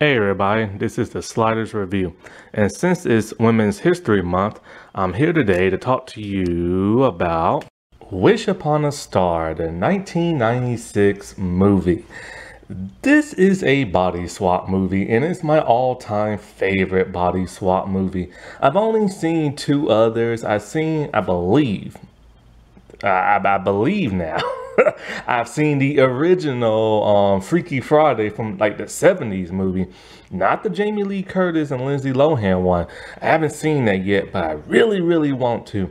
Hey everybody, this is the Sliders Review, and since it's Women's History Month, I'm here today to talk to you about Wish Upon a Star, the 1996 movie. This is a body swap movie, and it's my all-time favorite body swap movie. I've only seen two others. I've seen, I believe, I, I believe now. I've seen the original um, Freaky Friday from like the 70s movie, not the Jamie Lee Curtis and Lindsay Lohan one. I haven't seen that yet, but I really, really want to.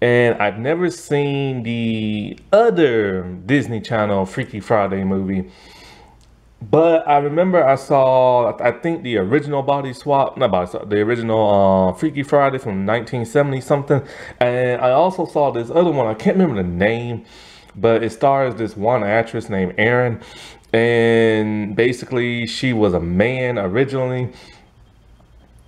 And I've never seen the other Disney Channel Freaky Friday movie. But I remember I saw, I think the original Body Swap, not Body Swap, the original uh, Freaky Friday from 1970 something. And I also saw this other one, I can't remember the name but it stars this one actress named Erin, and basically she was a man originally,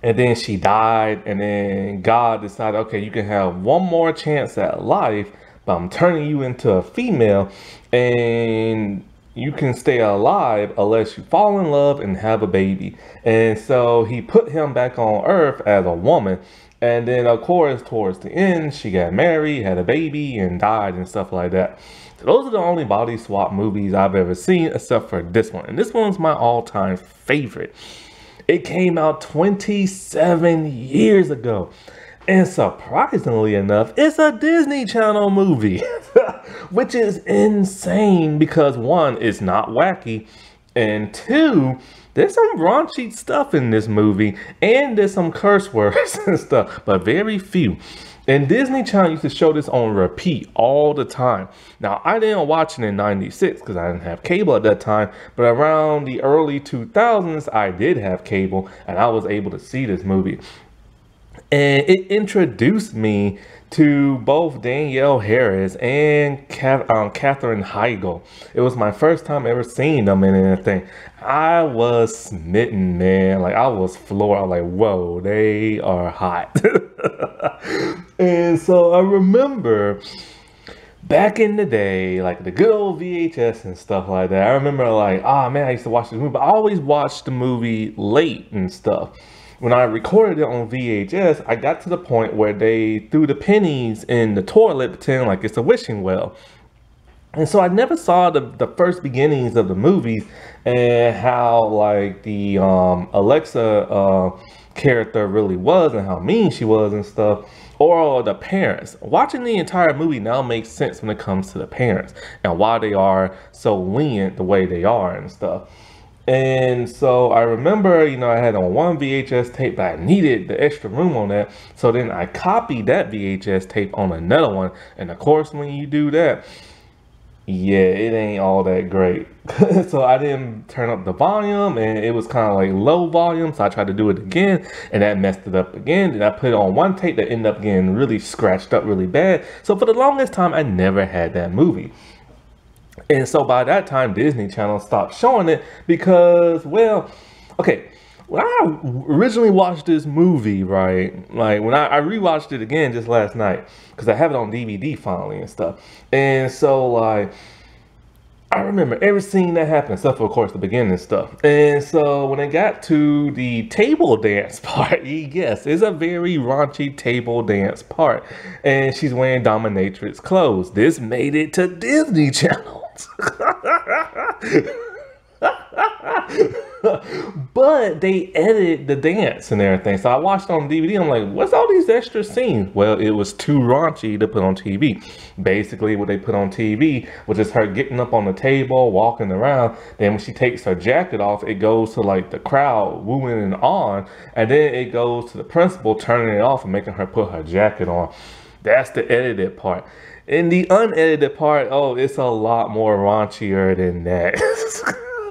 and then she died, and then God decided, okay, you can have one more chance at life, but I'm turning you into a female, and you can stay alive unless you fall in love and have a baby. And so he put him back on earth as a woman. And then, of course, towards the end, she got married, had a baby, and died and stuff like that. So those are the only body swap movies I've ever seen, except for this one. And this one's my all-time favorite. It came out 27 years ago. And surprisingly enough, it's a Disney Channel movie, which is insane because one, it's not wacky, and two, there's some raunchy stuff in this movie, and there's some curse words and stuff, but very few. And Disney Channel used to show this on repeat all the time. Now, I didn't watch it in 96 because I didn't have cable at that time, but around the early 2000s, I did have cable and I was able to see this movie. And it introduced me to both Danielle Harris and Kath, um, Katherine Heigl. It was my first time ever seeing them in anything. I was smitten, man. Like I was floored. I was like, whoa, they are hot. and so I remember back in the day, like the good old VHS and stuff like that. I remember like, ah oh, man, I used to watch this movie, but I always watched the movie late and stuff when I recorded it on VHS, I got to the point where they threw the pennies in the toilet, pretending like it's a wishing well. And so I never saw the, the first beginnings of the movies and how like the um, Alexa uh, character really was and how mean she was and stuff or the parents. Watching the entire movie now makes sense when it comes to the parents and why they are so lenient the way they are and stuff. And so I remember, you know, I had on one VHS tape, but I needed the extra room on that. So then I copied that VHS tape on another one. And of course, when you do that, yeah, it ain't all that great. so I didn't turn up the volume and it was kind of like low volume. So I tried to do it again and that messed it up again. And I put it on one tape that ended up getting really scratched up really bad. So for the longest time, I never had that movie. And so by that time, Disney Channel stopped showing it because, well, okay, when I originally watched this movie, right, like when I, I rewatched it again just last night because I have it on DVD finally and stuff. And so, like, I remember every scene that happened, except for, of course, the beginning stuff. And so when it got to the table dance part, yes, it's a very raunchy table dance part. And she's wearing dominatrix clothes. This made it to Disney Channel. but they edited the dance and everything. So I watched on DVD. I'm like, what's all these extra scenes? Well, it was too raunchy to put on TV. Basically, what they put on TV was just her getting up on the table, walking around. Then when she takes her jacket off, it goes to like the crowd wooing and on. And then it goes to the principal turning it off and making her put her jacket on. That's the edited part. In the unedited part, oh, it's a lot more raunchier than that.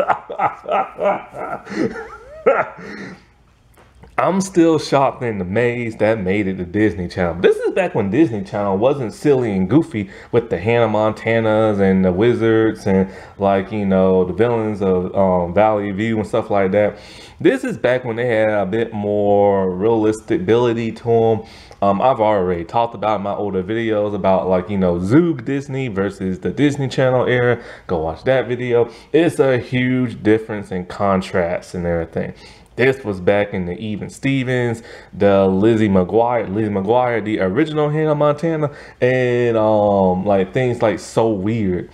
I'm still shocked and amazed that made it to Disney Channel. This is back when Disney Channel wasn't silly and goofy with the Hannah Montanas and the wizards and like, you know, the villains of um, Valley View and stuff like that. This is back when they had a bit more realistic ability to them. Um, I've already talked about my older videos about like, you know, Zoog Disney versus the Disney Channel era. Go watch that video. It's a huge difference in contrast and everything. This was back in the Even Stevens, the Lizzie McGuire, Lizzie McGuire, the original Hannah Montana, and um like things like So Weird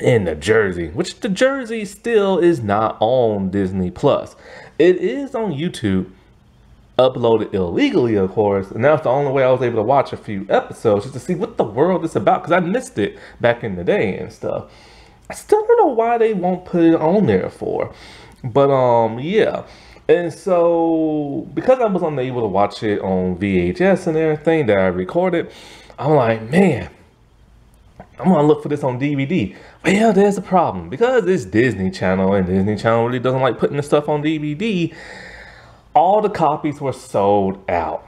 in the Jersey, which the Jersey still is not on Disney Plus. It is on YouTube, uploaded illegally, of course, and that's the only way I was able to watch a few episodes just to see what the world is about because I missed it back in the day and stuff. I still don't know why they won't put it on there for. But um, yeah. And so because I was unable to watch it on VHS and everything that I recorded, I'm like, man, I'm gonna look for this on DVD. Well, there's a problem because it's Disney Channel and Disney Channel really doesn't like putting the stuff on DVD. All the copies were sold out.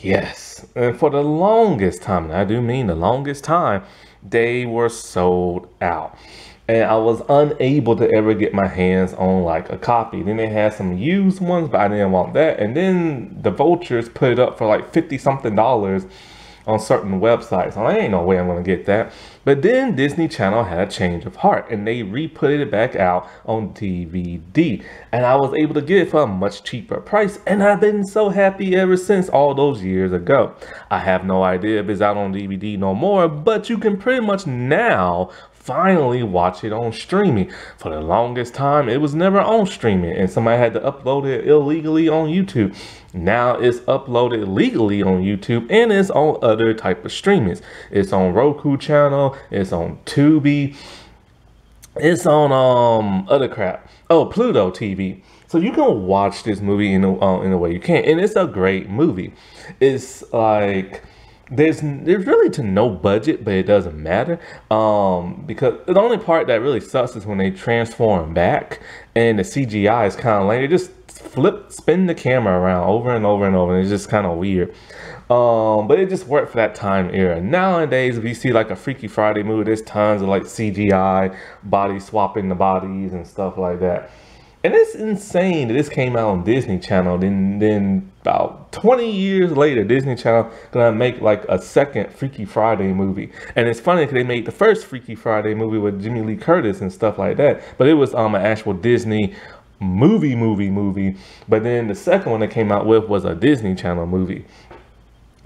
Yes, and for the longest time, and I do mean the longest time, they were sold out and I was unable to ever get my hands on like a copy. Then they had some used ones, but I didn't want that. And then the vultures put it up for like 50 something dollars on certain websites. I ain't no way I'm gonna get that. But then Disney Channel had a change of heart and they re-put it back out on DVD. And I was able to get it for a much cheaper price. And I've been so happy ever since all those years ago. I have no idea if it's out on DVD no more, but you can pretty much now finally watch it on streaming. For the longest time, it was never on streaming and somebody had to upload it illegally on YouTube. Now it's uploaded legally on YouTube and it's on other type of streamings. It's on Roku channel, it's on Tubi, it's on um other crap. Oh, Pluto TV. So you can watch this movie in a, uh, in a way you can't, and it's a great movie. It's like there's there's really to no budget, but it doesn't matter. Um, because the only part that really sucks is when they transform back and the CGI is kind of lame. They just flip, spin the camera around over and over and over, and it's just kind of weird. Um, but it just worked for that time era. Nowadays, if you see like a Freaky Friday movie, there's tons of like CGI, body swapping the bodies and stuff like that. And it's insane that this came out on Disney Channel. Then, then about 20 years later, Disney Channel gonna make like a second Freaky Friday movie. And it's funny because they made the first Freaky Friday movie with Jamie Lee Curtis and stuff like that. But it was um an actual Disney movie, movie, movie. But then the second one they came out with was a Disney Channel movie.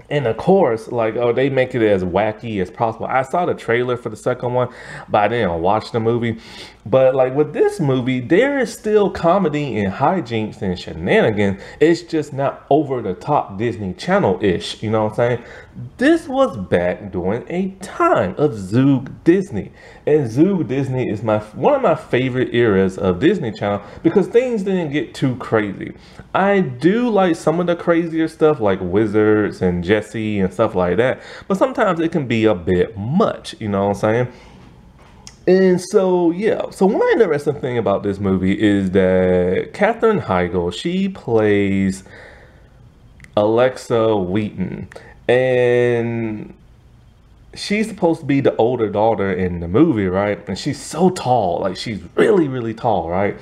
And of course, like, oh, they make it as wacky as possible. I saw the trailer for the second one, but I didn't watch the movie. But like with this movie, there is still comedy and hijinks and shenanigans. It's just not over the top Disney Channel ish. You know what I'm saying? This was back during a time of Zoog Disney. And Zoog Disney is my one of my favorite eras of Disney Channel because things didn't get too crazy. I do like some of the crazier stuff like Wizards and Jessie and stuff like that. But sometimes it can be a bit much. You know what I'm saying? And so, yeah. So one interesting thing about this movie is that Katherine Heigl, she plays Alexa Wheaton. And she's supposed to be the older daughter in the movie, right? And she's so tall. Like, she's really, really tall, right?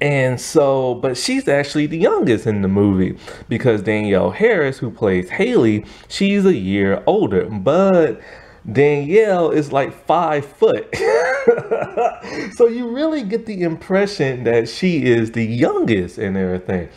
And so, but she's actually the youngest in the movie because Danielle Harris, who plays Haley, she's a year older. But Danielle is like five foot. so you really get the impression that she is the youngest and everything.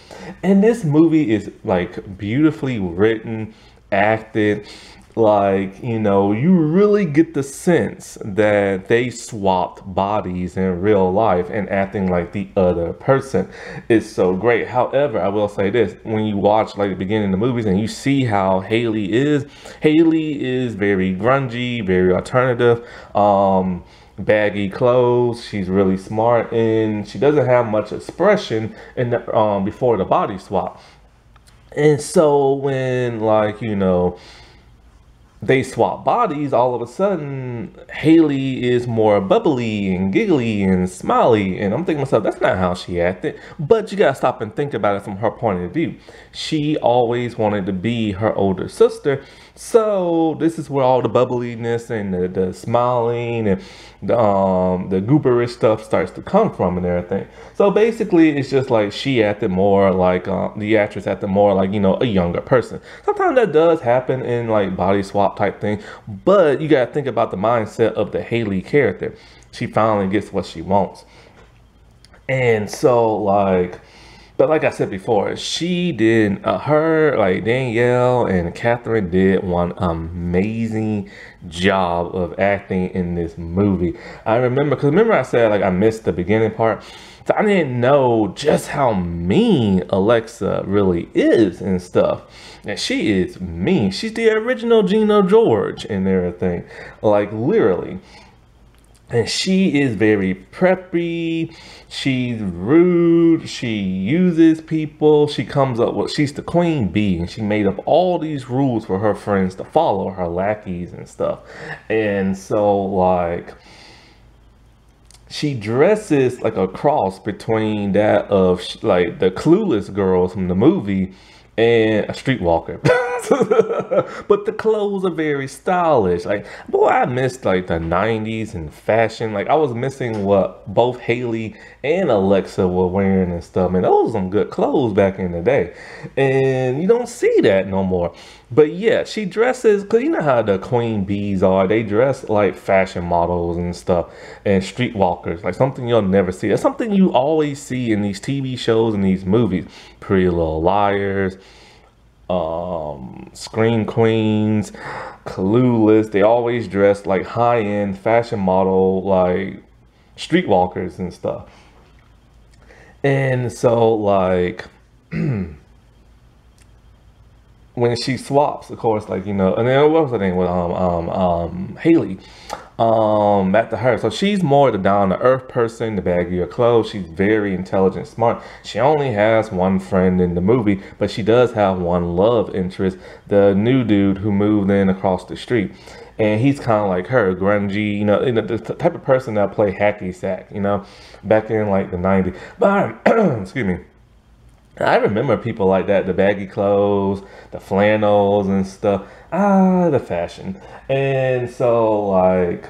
And this movie is like beautifully written, acted like you know you really get the sense that they swapped bodies in real life and acting like the other person is so great however i will say this when you watch like the beginning of the movies and you see how haley is haley is very grungy very alternative um baggy clothes. She's really smart and she doesn't have much expression in the, um before the body swap. And so when like you know they swap bodies, all of a sudden Haley is more bubbly and giggly and smiley. And I'm thinking myself, that's not how she acted. But you gotta stop and think about it from her point of view. She always wanted to be her older sister. So this is where all the bubbliness and the, the smiling and the, um, the gooperish stuff starts to come from and everything. So basically, it's just like she acted more like uh, the actress acted more like you know a younger person. Sometimes that does happen in like body swap type thing, but you gotta think about the mindset of the Haley character. She finally gets what she wants, and so like but like I said before, she did, uh, her, like Danielle and Katherine did one amazing job of acting in this movie. I remember, because remember I said like I missed the beginning part. So I didn't know just how mean Alexa really is and stuff. And she is mean. She's the original Gina George and everything. Like literally and she is very preppy she's rude she uses people she comes up with she's the queen bee and she made up all these rules for her friends to follow her lackeys and stuff and so like she dresses like a cross between that of like the clueless girls from the movie and a streetwalker but the clothes are very stylish. Like, boy, I missed like the 90s and fashion. Like, I was missing what both Haley and Alexa were wearing and stuff. And those were some good clothes back in the day. And you don't see that no more. But yeah, she dresses, because you know how the queen bees are. They dress like fashion models and stuff and streetwalkers. Like something you'll never see. It's something you always see in these TV shows and these movies. Pretty Little Liars um, Scream Queens, Clueless. They always dress like high end fashion model, like streetwalkers and stuff. And so, like, when she swaps, of course, like, you know, and then what was her name with um, um, um, Haley? Um back to her. So she's more the down to earth person the baggier clothes. She's very intelligent smart. She only has one friend in the movie but she does have one love interest the new dude who moved in across the street. And he's kind of like her grungy you know, the type of person that play hacky sack you know back in like the 90s but excuse me I remember people like that, the baggy clothes, the flannels and stuff. Ah, the fashion. And so, like,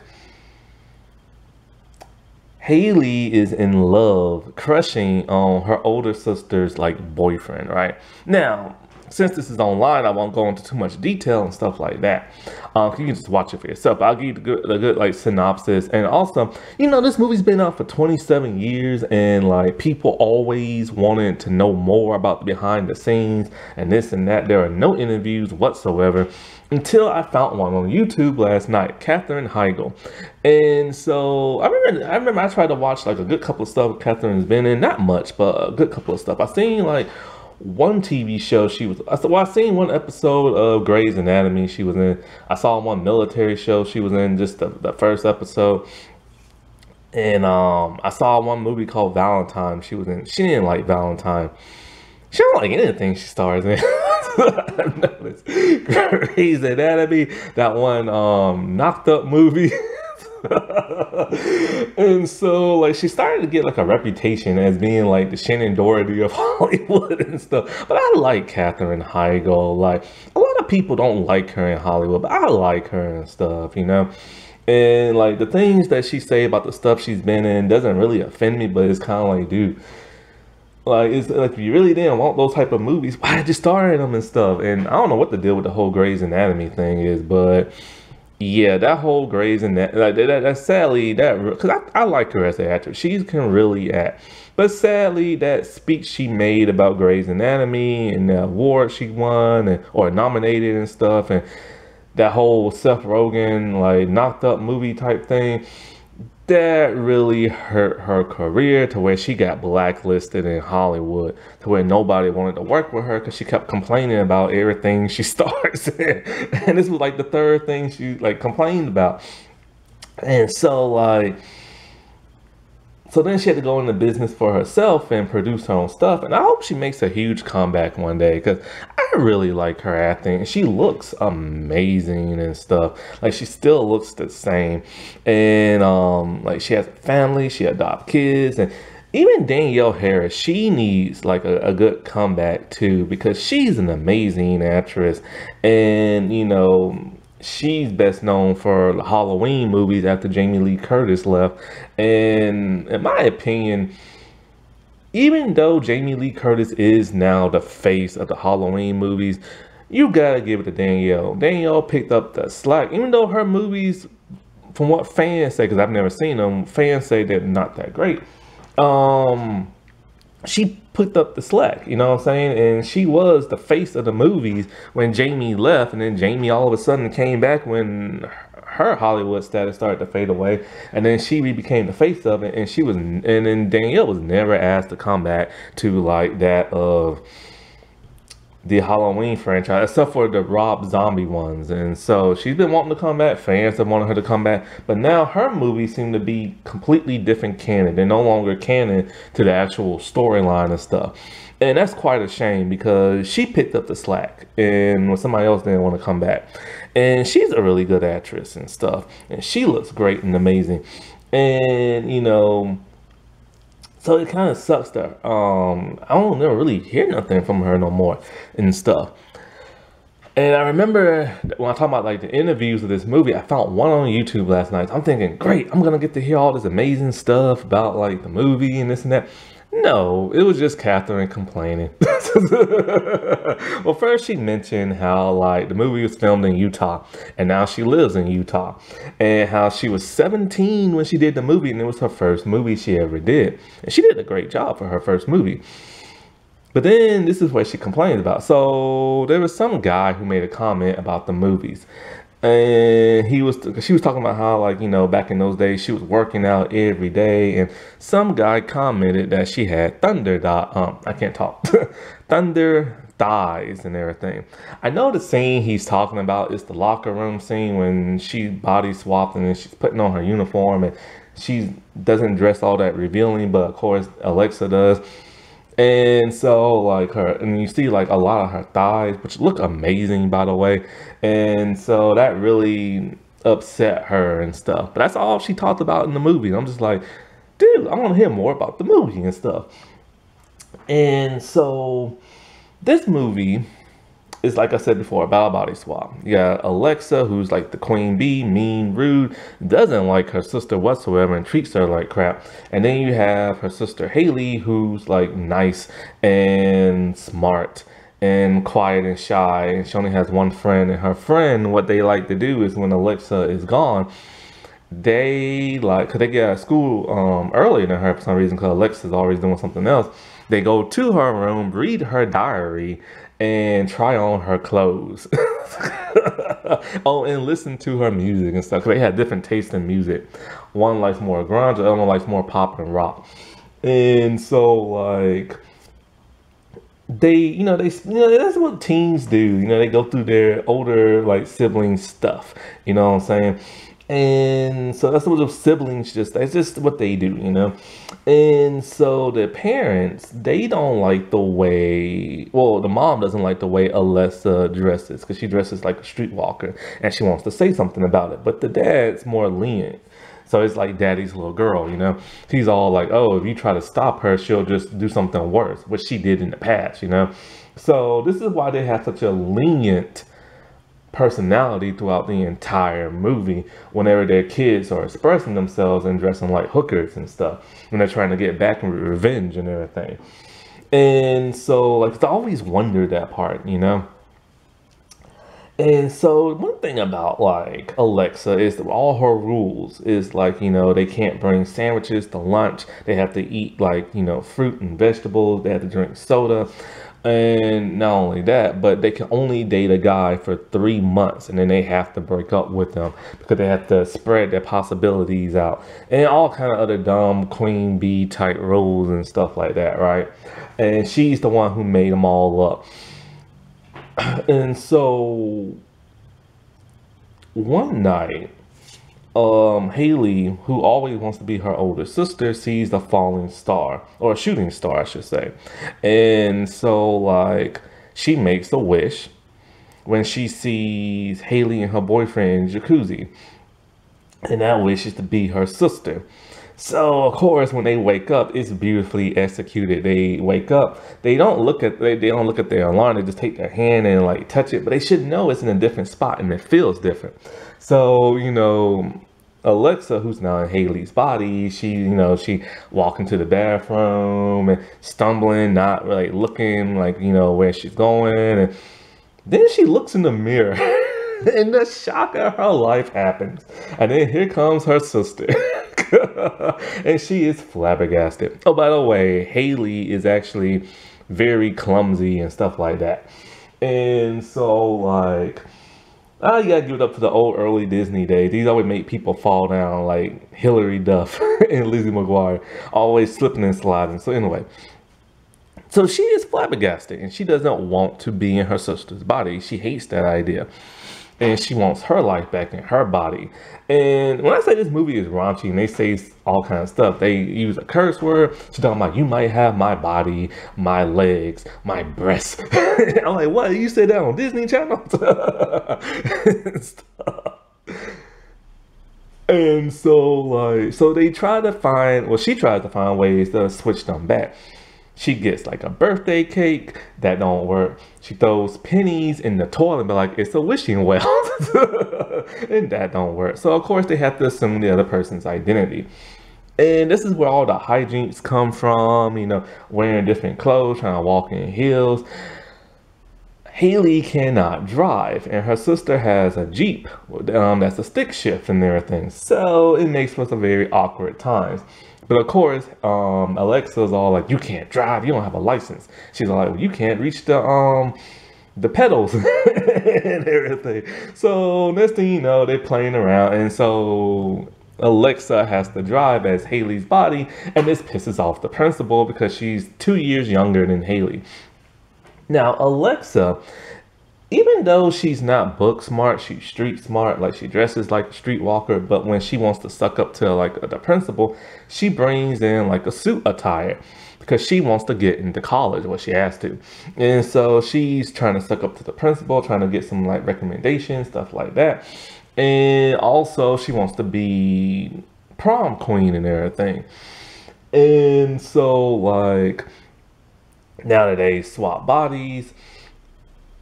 Haley is in love, crushing on her older sister's, like, boyfriend, right? Now, since this is online, I won't go into too much detail and stuff like that. Um, you can just watch it for yourself. I'll give you the good, the good like synopsis. And also, you know, this movie's been out for 27 years and like people always wanted to know more about the behind the scenes and this and that. There are no interviews whatsoever until I found one on YouTube last night, Katherine Heigl. And so I remember, I remember I tried to watch like a good couple of stuff Katherine's been in, not much, but a good couple of stuff. I seen like one TV show she was I well I seen one episode of Grey's Anatomy she was in. I saw one military show she was in just the, the first episode. And um I saw one movie called Valentine she was in. She didn't like Valentine. She don't like anything she stars in. I've noticed. Grey's Anatomy that one um knocked up movie and so like she started to get like a reputation as being like the Shannen Doherty of Hollywood and stuff. But I like Katherine Heigl. Like a lot of people don't like her in Hollywood, but I like her and stuff, you know. And like the things that she say about the stuff she's been in doesn't really offend me, but it's kind of like, dude, like it's like if you really didn't want those type of movies, why did you star in them and stuff? And I don't know what the deal with the whole Grey's Anatomy thing is, but yeah, that whole Grey's and that, like that, that sadly that because I, I like her as an actress, she can really act. But sadly, that speech she made about Grey's Anatomy and the award she won and or nominated and stuff, and that whole Seth Rogen like knocked up movie type thing that really hurt her career to where she got blacklisted in Hollywood to where nobody wanted to work with her because she kept complaining about everything she starts in. and this was like the third thing she like complained about. And so like so then she had to go into business for herself and produce her own stuff. And I hope she makes a huge comeback one day because I really like her acting. She looks amazing and stuff. Like she still looks the same. And um, like she has family, she adopts kids, and even Danielle Harris, she needs like a, a, good comeback too because she's an amazing actress. And you know, she's best known for the Halloween movies after Jamie Lee Curtis left. And in my opinion, even though Jamie Lee Curtis is now the face of the Halloween movies, you gotta give it to Danielle. Danielle picked up the slack, even though her movies, from what fans say, because I've never seen them, fans say they're not that great. Um, she put up the slack, you know what I'm saying? And she was the face of the movies when Jamie left, and then Jamie all of a sudden came back when her Hollywood status started to fade away, and then she became the face of it, and she was, and then Danielle was never asked to come back to like that of the Halloween franchise, except for the Rob Zombie ones. And so she's been wanting to come back. Fans have wanted her to come back. But now her movies seem to be completely different canon. They're no longer canon to the actual storyline and stuff. And that's quite a shame because she picked up the slack and when somebody else didn't want to come back. And she's a really good actress and stuff. And she looks great and amazing. And, you know, so it kind of sucks that um, I don't never really hear nothing from her no more and stuff. And I remember when I talk about like the interviews of this movie, I found one on YouTube last night. I'm thinking, great, I'm gonna get to hear all this amazing stuff about like the movie and this and that. No, it was just Katherine complaining. well, first she mentioned how like the movie was filmed in Utah and now she lives in Utah and how she was 17 when she did the movie and it was her first movie she ever did. And she did a great job for her first movie. But then this is what she complained about. So there was some guy who made a comment about the movies and he was she was talking about how like you know back in those days she was working out every day and some guy commented that she had thunder dot um i can't talk thunder thighs and everything. I know the scene he's talking about is the locker room scene when she body swapped and then she's putting on her uniform and she doesn't dress all that revealing but of course alexa does. And so like her and you see like a lot of her thighs which look amazing by the way. And so that really upset her and stuff. But that's all she talked about in the movie. I'm just like dude i want to hear more about the movie and stuff and so this movie is like I said before, about a body swap. You got Alexa, who's like the queen bee, mean, rude, doesn't like her sister whatsoever and treats her like crap. And then you have her sister Haley, who's like nice and smart and quiet and shy. And she only has one friend. And her friend, what they like to do is when Alexa is gone, they like, cause they get out of school um, earlier than her for some reason, cause Alexa's always doing something else. They go to her room, read her diary, and try on her clothes. oh, and listen to her music and stuff. They had different tastes in music. One likes more grunge, the other one likes more pop and rock. And so like they, you know, they, you know, that's what teens do. You know, they go through their older like sibling stuff. You know what I'm saying? And so that's what the siblings just, that's just what they do, you know? And so the parents, they don't like the way, well, the mom doesn't like the way Alexa dresses because she dresses like a streetwalker and she wants to say something about it. But the dad's more lenient. So it's like daddy's little girl, you know? He's all like, oh, if you try to stop her, she'll just do something worse, which she did in the past, you know? So this is why they have such a lenient personality throughout the entire movie whenever their kids are expressing themselves and dressing like hookers and stuff when they're trying to get back and revenge and everything and so like I always wondered that part you know and so one thing about like Alexa is all her rules is like, you know, they can't bring sandwiches to lunch. They have to eat like, you know, fruit and vegetables. They have to drink soda. And not only that, but they can only date a guy for three months and then they have to break up with them because they have to spread their possibilities out and all kind of other dumb queen bee type rules and stuff like that, right? And she's the one who made them all up. And so one night, um, Haley, who always wants to be her older sister, sees a falling star or a shooting star, I should say. And so, like, she makes a wish when she sees Haley and her boyfriend jacuzzi. And that wish is to be her sister. So of course, when they wake up, it's beautifully executed. They wake up, they don't look at they, they don't look at their alarm. They just take their hand and like touch it, but they should know it's in a different spot and it feels different. So you know, Alexa, who's now in Haley's body, she, you know, she walk into the bathroom and stumbling, not really looking like, you know, where she's going. And then she looks in the mirror and the shock of her life happens. And then here comes her sister. and she is flabbergasted. Oh, by the way, Haley is actually very clumsy and stuff like that. And so, like, Oh, I gotta give it up to the old early Disney days. These always make people fall down, like Hilary Duff and Lizzie McGuire, always slipping and sliding. So, anyway, so she is flabbergasted and she doesn't want to be in her sister's body. She hates that idea and she wants her life back in her body. And when I say this movie is raunchy and they say all kind of stuff, they use a curse word. She's talking about you might have my body, my legs, my breasts. I'm like, what? You said that on Disney Channel? and so like, so they try to find. Well, she tries to find ways to switch them back. She gets like a birthday cake that don't work. She throws pennies in the toilet and be like, it's a wishing well. and that don't work. So of course they have to assume the other person's identity. And this is where all the hijinks come from, you know, wearing different clothes, trying to walk in heels. Haley cannot drive, and her sister has a Jeep um, that's a stick shift and everything. So it makes for some very awkward times. But of course, um, Alexa's all like, "You can't drive. You don't have a license." She's like, well, "You can't reach the um." the pedals and everything. So next thing you know, they're playing around, and so Alexa has to drive as Haley's body, and this pisses off the principal because she's two years younger than Haley. Now, Alexa even though she's not book smart, she's street smart, like she dresses like a streetwalker, but when she wants to suck up to like the principal, she brings in like a suit attire because she wants to get into college, what she has to. And so she's trying to suck up to the principal, trying to get some like recommendations, stuff like that. And also she wants to be prom queen and everything. And so like now that they swap bodies,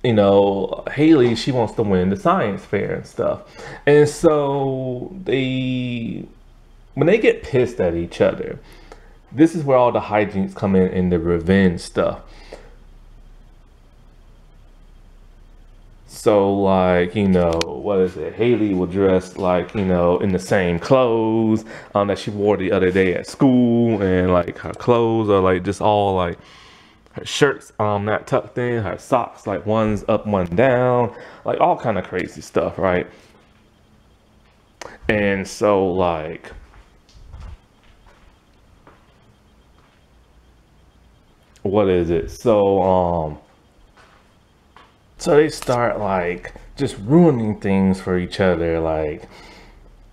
you know, Haley, she wants to win the science fair and stuff. And so they, when they get pissed at each other, this is where all the hijinks come in in the revenge stuff. So like, you know, what is it? Haley will dress like, you know, in the same clothes um, that she wore the other day at school. And like her clothes are like just all like her shirts um not tucked in, her socks like one's up, one down, like all kind of crazy stuff, right? And so like what is it? So um so they start like just ruining things for each other, like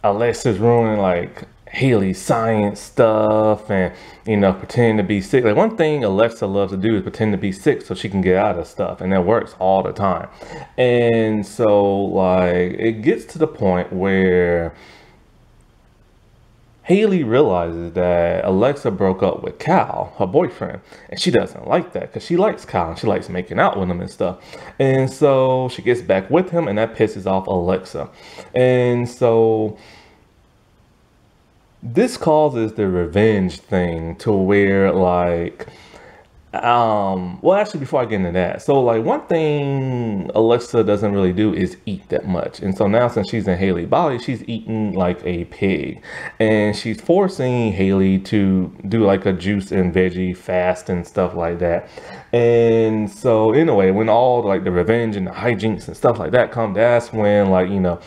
Alexa's ruining like Haley science stuff and you know pretending to be sick. Like one thing Alexa loves to do is pretend to be sick so she can get out of stuff, and that works all the time. And so like it gets to the point where Haley realizes that Alexa broke up with Cal, her boyfriend, and she doesn't like that because she likes Cal and she likes making out with him and stuff. And so she gets back with him, and that pisses off Alexa. And so this causes the revenge thing to where like um well actually before i get into that so like one thing alexa doesn't really do is eat that much and so now since she's in haley body she's eating like a pig and she's forcing haley to do like a juice and veggie fast and stuff like that and so anyway when all like the revenge and the hijinks and stuff like that come that's when like you know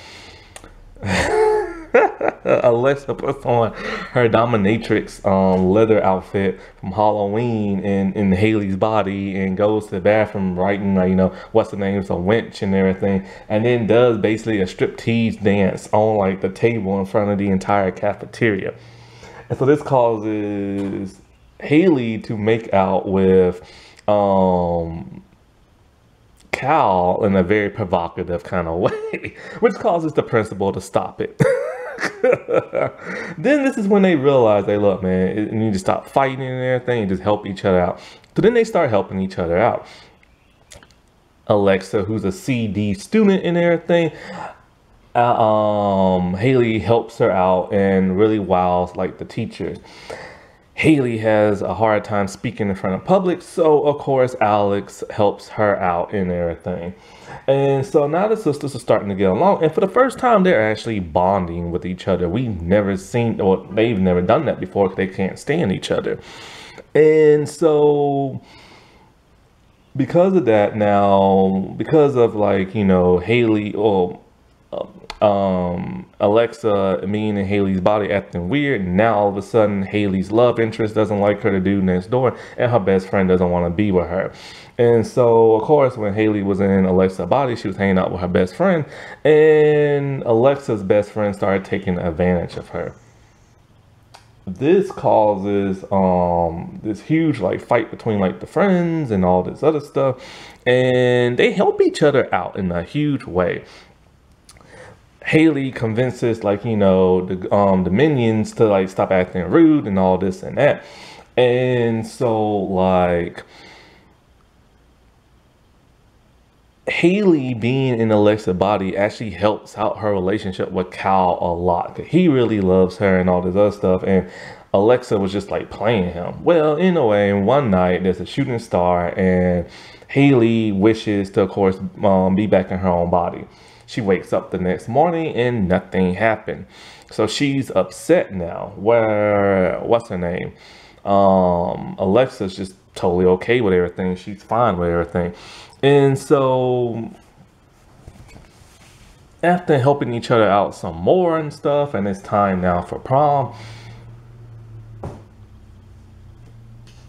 Alexa puts on her dominatrix um, leather outfit from Halloween in, in Haley's body and goes to the bathroom writing, you know, what's the name, a winch and everything. And then does basically a striptease dance on like the table in front of the entire cafeteria. And so this causes Haley to make out with um, Cal in a very provocative kind of way, which causes the principal to stop it. then this is when they realize they look, man, you need to stop fighting and everything and just help each other out. So then they start helping each other out. Alexa, who's a CD student and everything, uh, um, Haley helps her out and really wows like the teachers. Haley has a hard time speaking in front of public, so of course Alex helps her out in everything. And so now the sisters are starting to get along, and for the first time they're actually bonding with each other. We've never seen, or they've never done that before because they can't stand each other. And so because of that now, because of like, you know, Haley or um, Alexa, mean and Haley's body acting weird. Now all of a sudden, Haley's love interest doesn't like her to do next door, and her best friend doesn't want to be with her. And so, of course, when Haley was in Alexa's body, she was hanging out with her best friend, and Alexa's best friend started taking advantage of her. This causes um this huge like fight between like the friends and all this other stuff, and they help each other out in a huge way. Haley convinces like you know the um the minions to like stop acting rude and all this and that and so like Haley being in Alexa's body actually helps out her relationship with Cal a lot. He really loves her and all this other stuff. And Alexa was just like playing him. Well, in a way, one night there's a shooting star and Haley wishes to, of course, um, be back in her own body. She wakes up the next morning and nothing happened. So she's upset now. Where, what's her name? Um, Alexa's just totally okay with everything. She's fine with everything. And so after helping each other out some more and stuff, and it's time now for prom.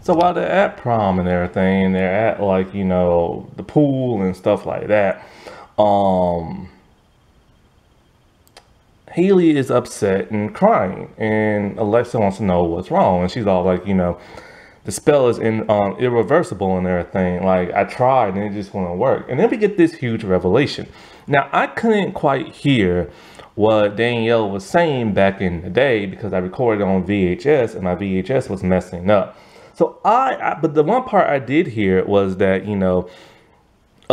So while they're at prom and everything, and they're at like, you know, the pool and stuff like that, um, Haley is upset and crying, and Alexa wants to know what's wrong, and she's all like, you know, the spell is in um, irreversible and everything. Like I tried and it just wouldn't work. And then we get this huge revelation. Now I couldn't quite hear what Danielle was saying back in the day because I recorded on VHS and my VHS was messing up. So I, I but the one part I did hear was that, you know,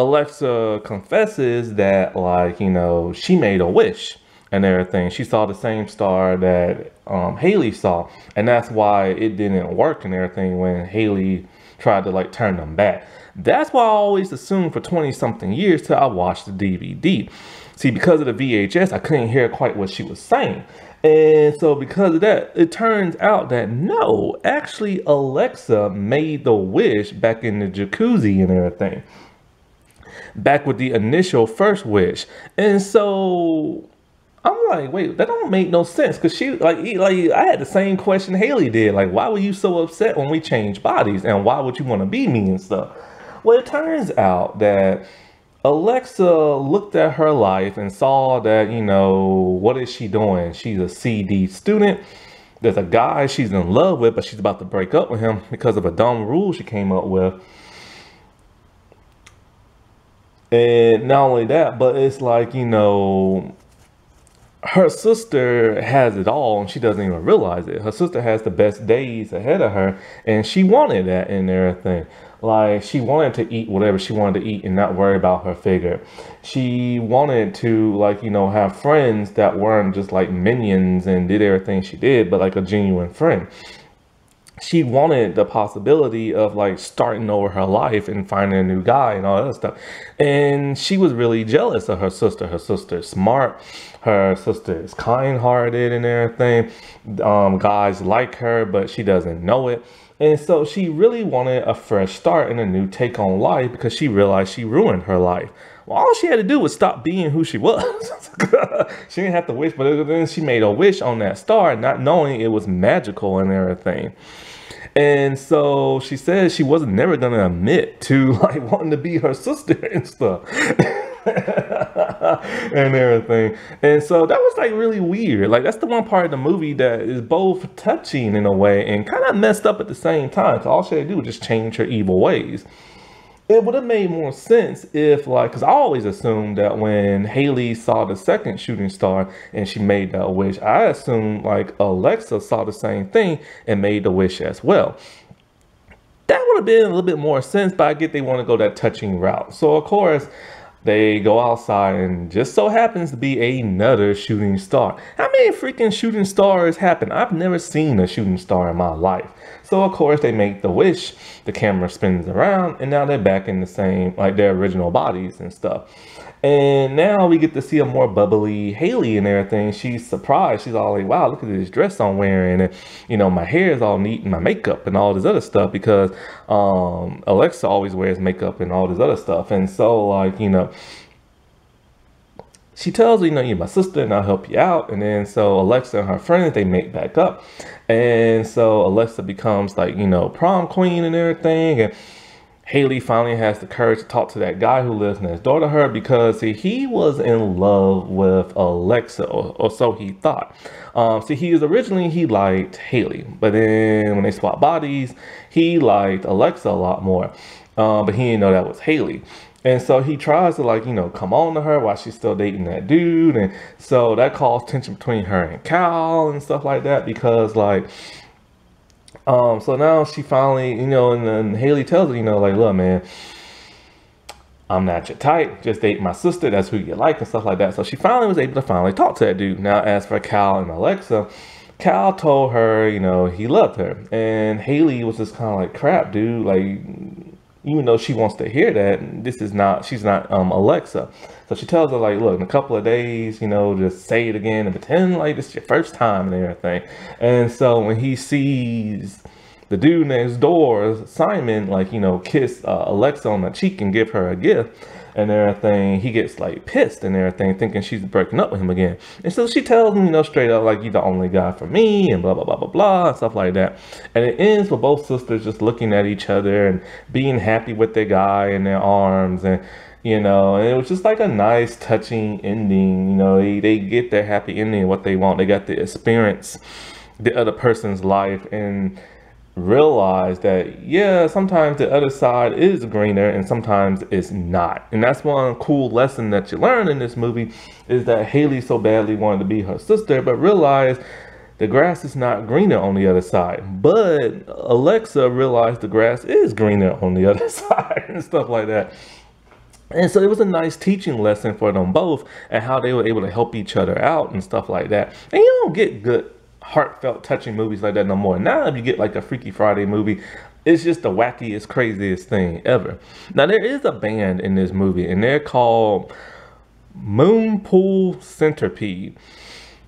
Alexa confesses that like, you know, she made a wish and everything. She saw the same star that um, Haley saw, and that's why it didn't work and everything when Haley tried to like turn them back. That's why I always assumed for 20 something years till I watched the DVD. See, because of the VHS, I couldn't hear quite what she was saying. And so because of that, it turns out that no, actually Alexa made the wish back in the jacuzzi and everything. Back with the initial first wish. And so I'm like, wait, that don't make no sense. Cause she like like I had the same question Haley did. Like, why were you so upset when we changed bodies? And why would you want to be me and stuff? Well, it turns out that Alexa looked at her life and saw that, you know, what is she doing? She's a CD student. There's a guy she's in love with, but she's about to break up with him because of a dumb rule she came up with. And not only that, but it's like, you know, her sister has it all and she doesn't even realize it. Her sister has the best days ahead of her and she wanted that and everything. Like she wanted to eat whatever she wanted to eat and not worry about her figure. She wanted to like, you know, have friends that weren't just like minions and did everything she did, but like a genuine friend she wanted the possibility of like starting over her life and finding a new guy and all that stuff. And she was really jealous of her sister. Her sister's smart. Her sister is kind hearted and everything. Um, guys like her, but she doesn't know it. And so she really wanted a fresh start and a new take on life because she realized she ruined her life. Well, all she had to do was stop being who she was. she didn't have to wish, but then she made a wish on that star, not knowing it was magical and everything. And so she said she wasn't never gonna admit to like wanting to be her sister and stuff. and everything. And so that was like really weird. Like that's the one part of the movie that is both touching in a way and kind of messed up at the same time. So all she had to do was just change her evil ways. It would have made more sense if like, cause I always assumed that when Haley saw the second shooting star and she made that wish, I assumed like Alexa saw the same thing and made the wish as well that would have been a little bit more sense, but I get they want to go that touching route. So of course, they go outside and just so happens to be another shooting star. How many freaking shooting stars happen? I've never seen a shooting star in my life. So of course they make the wish, the camera spins around, and now they're back in the same, like their original bodies and stuff. And now we get to see a more bubbly Haley and everything. She's surprised. She's all like, wow, look at this dress I'm wearing. And, you know, my hair is all neat and my makeup and all this other stuff because um, Alexa always wears makeup and all this other stuff. And so, like, you know, she tells you know, you're my sister and I'll help you out. And then so Alexa and her friends, they make back up. And so Alexa becomes like, you know, prom queen and everything. And Hayley finally has the courage to talk to that guy who lives next door to her because see, he was in love with Alexa, or, or so he thought. Um, see, he was originally, he liked Hayley, but then when they swap bodies, he liked Alexa a lot more. Um, but he didn't know that was Hayley. And so he tries to like, you know, come on to her while she's still dating that dude. And so that caused tension between her and Cal and stuff like that because like, um, so now she finally, you know, and then Hayley tells her, you know, like, look, man, I'm not your type. Just date my sister. That's who you like and stuff like that. So she finally was able to finally talk to that dude. Now, as for Cal and Alexa, Cal told her, you know, he loved her. And Hayley was just kind of like, crap, dude. Like, even though she wants to hear that, this is not, she's not um, Alexa. So she tells her like, look, in a couple of days, you know, just say it again and pretend like it's your first time and everything. And so when he sees the dude next door, Simon, like, you know, kiss uh, Alexa on the cheek and give her a gift and everything, he gets like pissed and everything, thinking she's breaking up with him again. And so she tells him, you know, straight up, like, you're the only guy for me, and blah, blah, blah, blah, blah, and stuff like that. And it ends with both sisters just looking at each other and being happy with their guy in their arms. And, you know, and it was just like a nice, touching ending. You know, they, they get their happy ending, what they want. They got to experience the other person's life and realize that yeah sometimes the other side is greener and sometimes it's not. And that's one cool lesson that you learn in this movie is that hayley so badly wanted to be her sister but realized the grass is not greener on the other side. But alexa realized the grass is greener on the other side and stuff like that. And so it was a nice teaching lesson for them both and how they were able to help each other out and stuff like that. And you don't get good heartfelt, touching movies like that no more. Now, if you get like a Freaky Friday movie, it's just the wackiest, craziest thing ever. Now, there is a band in this movie, and they're called Moonpool Centipede.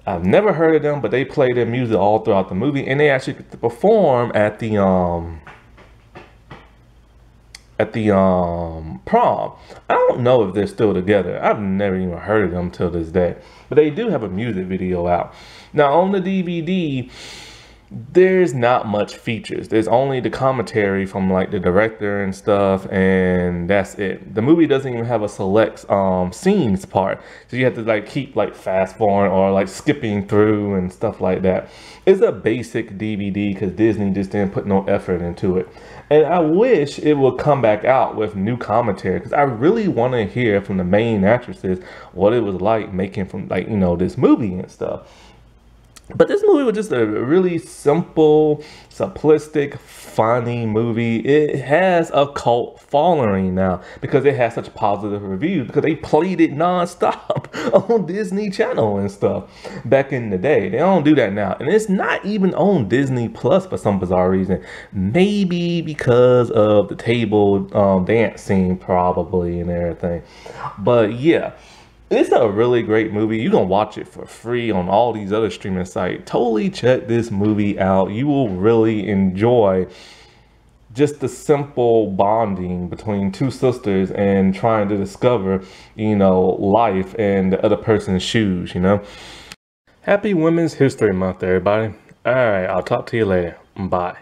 I've never heard of them, but they play their music all throughout the movie, and they actually perform at the um at the um prom. I don't know if they're still together. I've never even heard of them till this day, but they do have a music video out. Now on the DVD, there's not much features. There's only the commentary from like the director and stuff, and that's it. The movie doesn't even have a select um, scenes part, so you have to like keep like fast forward or like skipping through and stuff like that. It's a basic DVD because Disney just didn't put no effort into it. And I wish it would come back out with new commentary because I really want to hear from the main actresses what it was like making from like you know this movie and stuff. But this movie was just a really simple, simplistic, funny movie. It has a cult following now because it has such positive reviews because they played it nonstop on Disney Channel and stuff back in the day. They don't do that now. And it's not even on Disney Plus for some bizarre reason. Maybe because of the table um, dance scene probably and everything. But yeah. It's a really great movie. You can watch it for free on all these other streaming sites. Totally check this movie out. You will really enjoy just the simple bonding between two sisters and trying to discover, you know, life in the other person's shoes, you know. Happy Women's History Month, everybody. All right, I'll talk to you later. Bye.